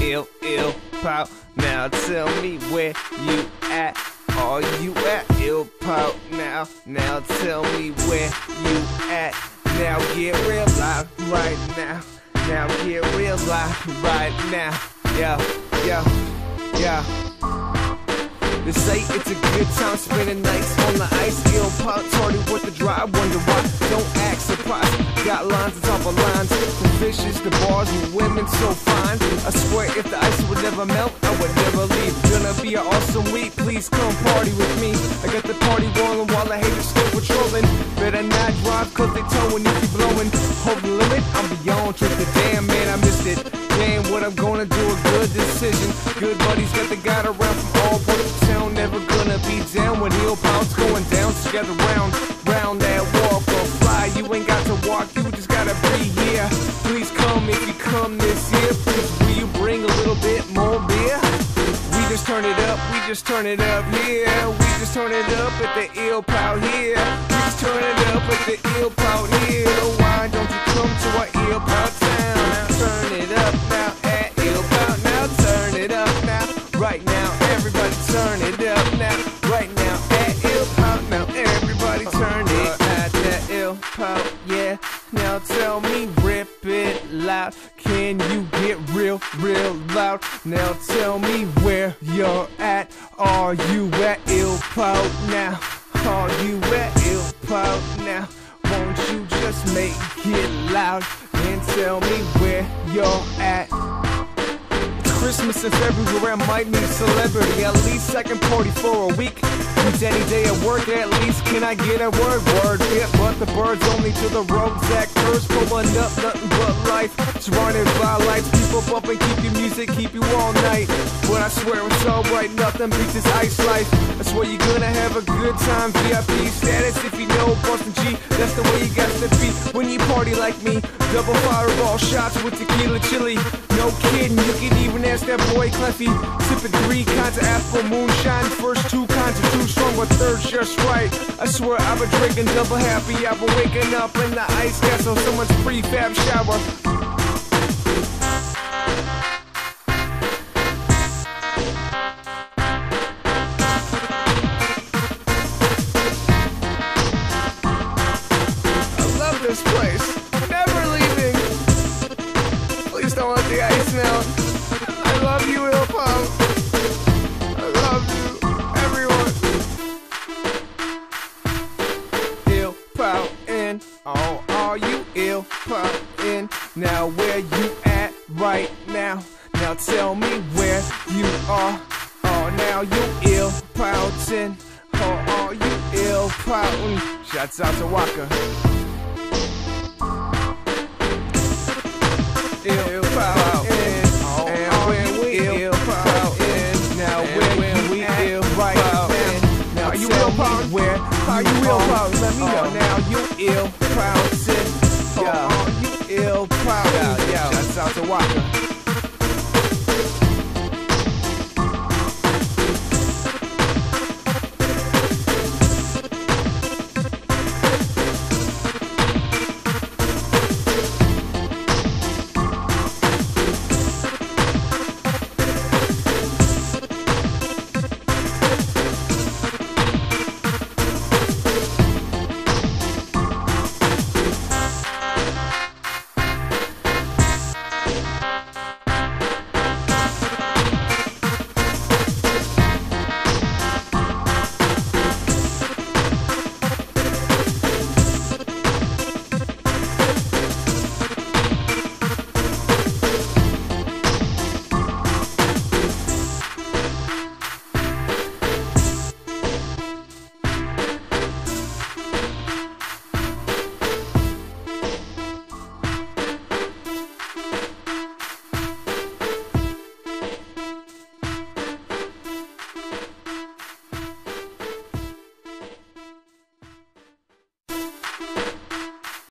ill, ill, pout. Now tell me where you at. Are you at ill pout now? Now tell me where you at. Now get real life right now. Now get real life right now. Yeah, yeah, yeah. They say it's a good time spending nights on the ice. Ill pop tardy with the dry. Wonder why. Don't act surprised. Got lines on top of lines. From fishes to bars and women so fine. I swear if the ice would never melt, I would never leave. Gonna be an awesome week. Please come party with me. I got the party rolling while I hate the haters still patrolling. Better not drive cause they towing if you blowing. Hold the limit, I'm beyond trip the damn man, I missed it. Damn, what I'm gonna do, a good decision. Good buddies got the guy around from all parts. Never gonna be down when heel pounds going down. Together round, round that walk or fly. You ain't got to walk, you just gotta be here. Please come if you come this year. Please, will you bring a little bit more beer? We just turn it up, we just turn it up here. We just turn it up at the Eelpout here. We just turn it up at the Eelpout here. Why don't you come to our Eelpout town? Turn it up now at Eelpout. Now turn it up now. Right now, Now tell me, rip it loud. Can you get real, real loud? Now tell me where you're at. Are you at Eelpout now? Are you at ill pout now? Won't you just make it loud and tell me where you're at? Christmas in February, I might meet a celebrity. At least I can party for a week. Means any day at work, at least can I get a word? Word, yeah, but the birds only to the roads that curse. Pulling up, nothing but life. Surrounded by lights, people bumping, keep your music, keep you all night. But I swear it's alright, nothing beats this ice life. I swear you're gonna have a good time. VIP status if you know Boston G, that's the way you got to be. Party like me, double fireball shots with tequila chili. No kidding, you can even ask that boy Cleffy. Sipping three kinds of apple moonshine. First two kinds are too strong, but third's just right. I swear I've been drinking double happy. I've been waking up in the ice castle, someone's prefab shower. Poutin', oh, are you ill poutin'? Now where you at right now? Now tell me where you are. Oh, now you ill poutin'. Oh, are you ill poutin'? Shouts out to Waka. Ill poutin'? where Are you ill poutin'? Let me know. now you ill poutin'. Yeah. Oh, you ill poutin'. Yeah, yeah. Shouts out to Waka.